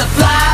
the fly.